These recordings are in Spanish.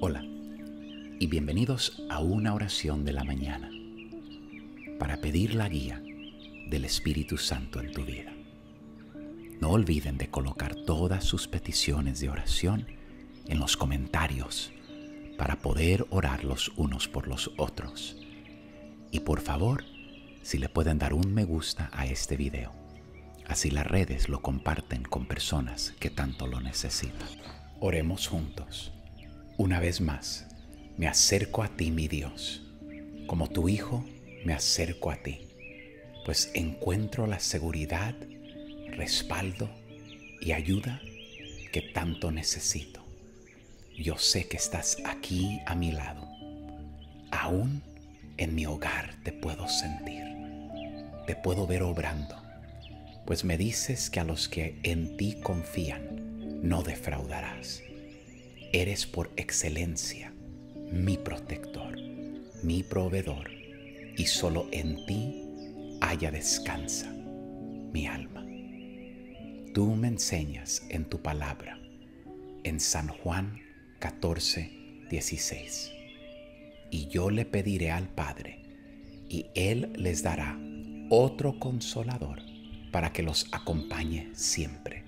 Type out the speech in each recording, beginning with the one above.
Hola y bienvenidos a una oración de la mañana para pedir la guía del Espíritu Santo en tu vida. No olviden de colocar todas sus peticiones de oración en los comentarios para poder orar los unos por los otros. Y por favor, si le pueden dar un me gusta a este video. Así las redes lo comparten con personas que tanto lo necesitan. Oremos juntos. Una vez más, me acerco a ti, mi Dios. Como tu Hijo, me acerco a ti, pues encuentro la seguridad, respaldo y ayuda que tanto necesito. Yo sé que estás aquí a mi lado. Aún en mi hogar te puedo sentir. Te puedo ver obrando, pues me dices que a los que en ti confían no defraudarás. Eres por excelencia mi protector, mi proveedor, y solo en ti haya descansa mi alma. Tú me enseñas en tu palabra, en San Juan 14, 16. Y yo le pediré al Padre, y Él les dará otro consolador para que los acompañe siempre,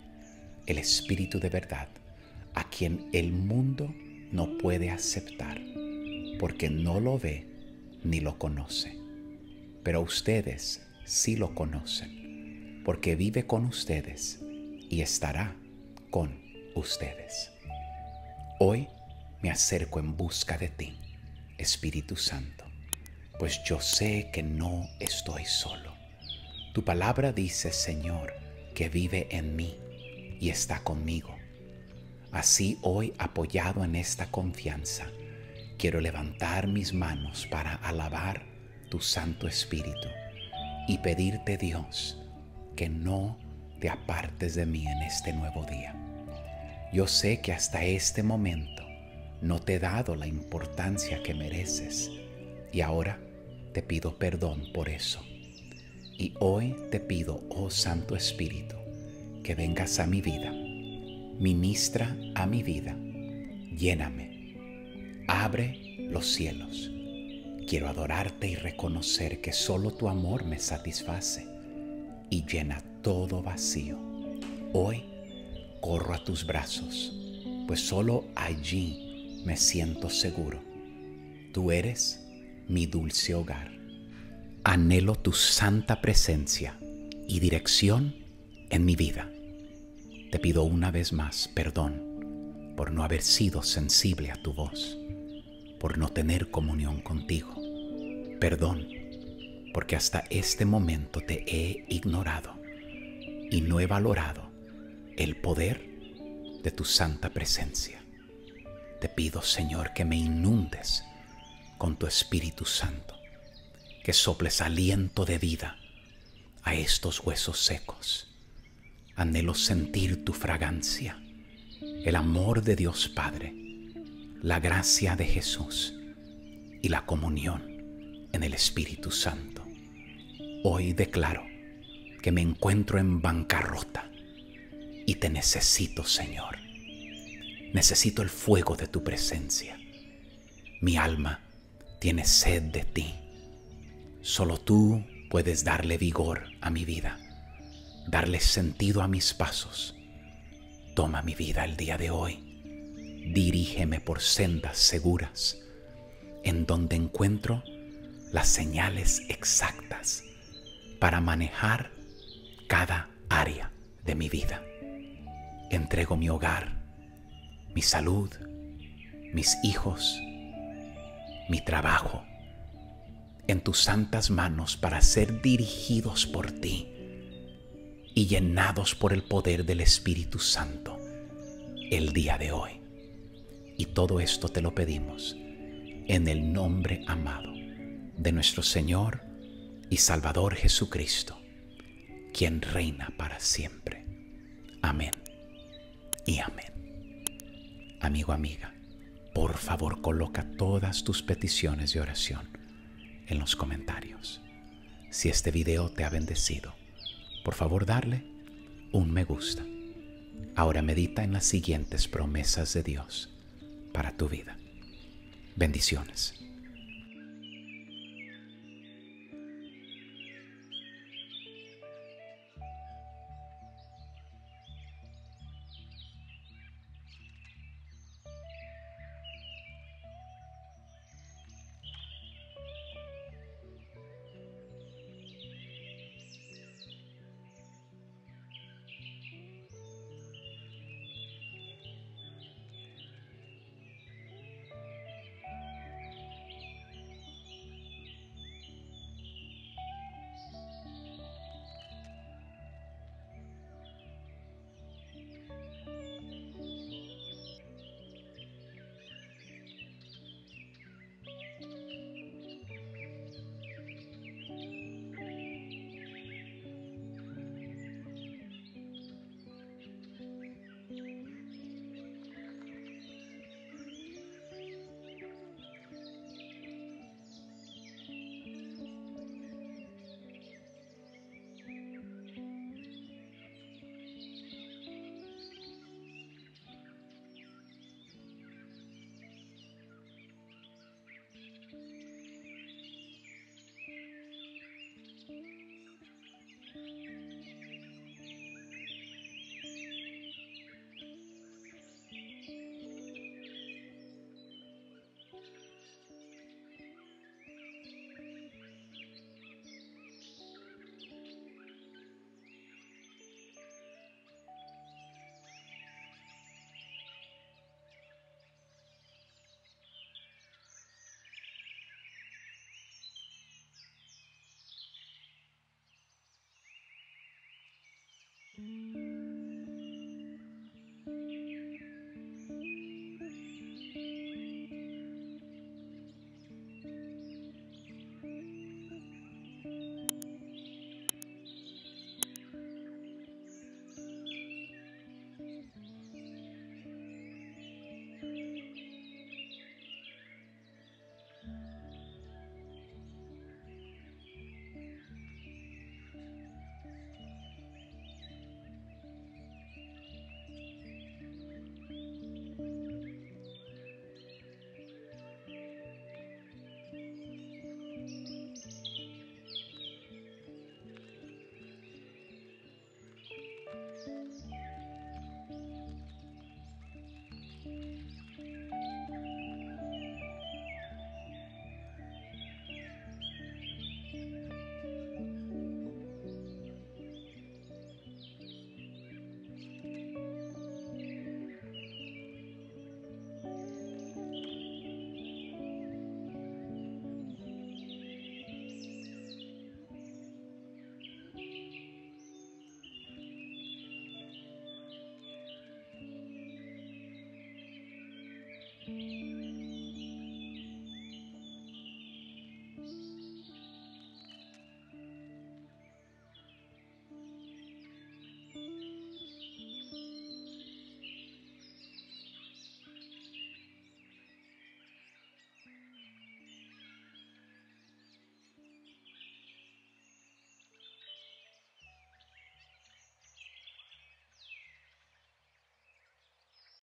el Espíritu de verdad a quien el mundo no puede aceptar, porque no lo ve ni lo conoce. Pero ustedes sí lo conocen, porque vive con ustedes y estará con ustedes. Hoy me acerco en busca de ti, Espíritu Santo, pues yo sé que no estoy solo. Tu palabra dice, Señor, que vive en mí y está conmigo Así hoy, apoyado en esta confianza, quiero levantar mis manos para alabar tu Santo Espíritu y pedirte, Dios, que no te apartes de mí en este nuevo día. Yo sé que hasta este momento no te he dado la importancia que mereces y ahora te pido perdón por eso. Y hoy te pido, oh Santo Espíritu, que vengas a mi vida ministra a mi vida, lléname, abre los cielos. Quiero adorarte y reconocer que solo tu amor me satisface y llena todo vacío. Hoy corro a tus brazos, pues solo allí me siento seguro. Tú eres mi dulce hogar. Anhelo tu santa presencia y dirección en mi vida. Te pido una vez más perdón por no haber sido sensible a tu voz, por no tener comunión contigo. Perdón porque hasta este momento te he ignorado y no he valorado el poder de tu santa presencia. Te pido, Señor, que me inundes con tu Espíritu Santo, que soples aliento de vida a estos huesos secos Anhelo sentir tu fragancia, el amor de Dios Padre, la gracia de Jesús y la comunión en el Espíritu Santo. Hoy declaro que me encuentro en bancarrota y te necesito, Señor. Necesito el fuego de tu presencia. Mi alma tiene sed de ti. Solo tú puedes darle vigor a mi vida darle sentido a mis pasos. Toma mi vida el día de hoy. Dirígeme por sendas seguras en donde encuentro las señales exactas para manejar cada área de mi vida. Entrego mi hogar, mi salud, mis hijos, mi trabajo en tus santas manos para ser dirigidos por ti y llenados por el poder del Espíritu Santo el día de hoy. Y todo esto te lo pedimos en el nombre amado de nuestro Señor y Salvador Jesucristo, quien reina para siempre. Amén y amén. Amigo, amiga, por favor coloca todas tus peticiones de oración en los comentarios. Si este video te ha bendecido, por favor darle un me gusta. Ahora medita en las siguientes promesas de Dios para tu vida. Bendiciones. Música